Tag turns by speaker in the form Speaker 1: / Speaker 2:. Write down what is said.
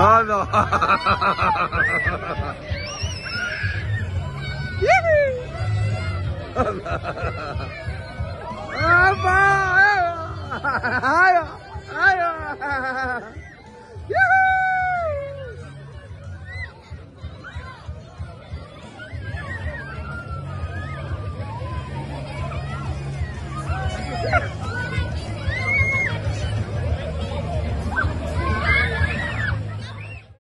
Speaker 1: Ah, não. Yeah.